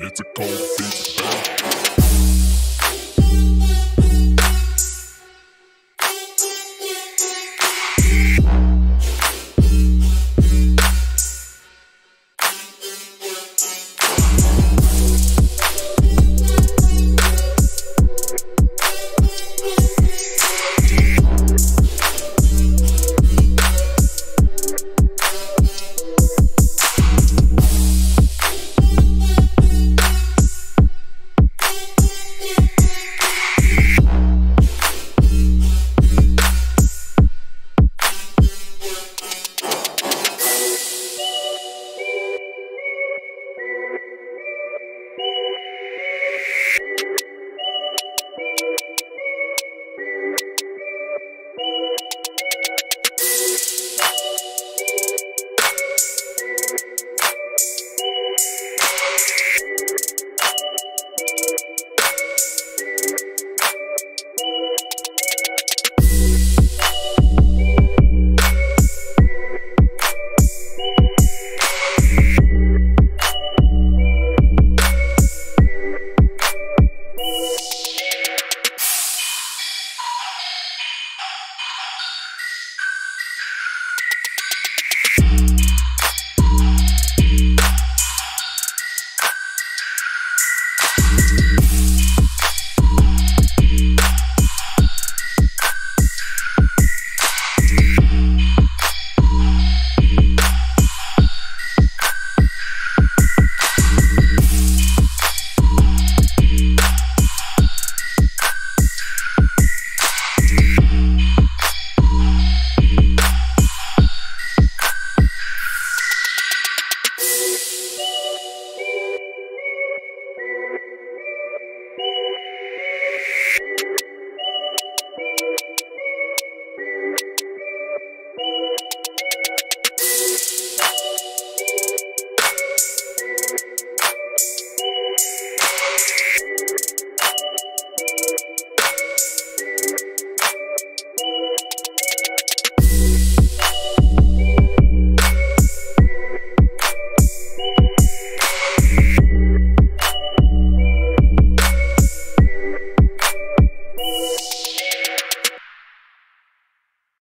It's a cold beat.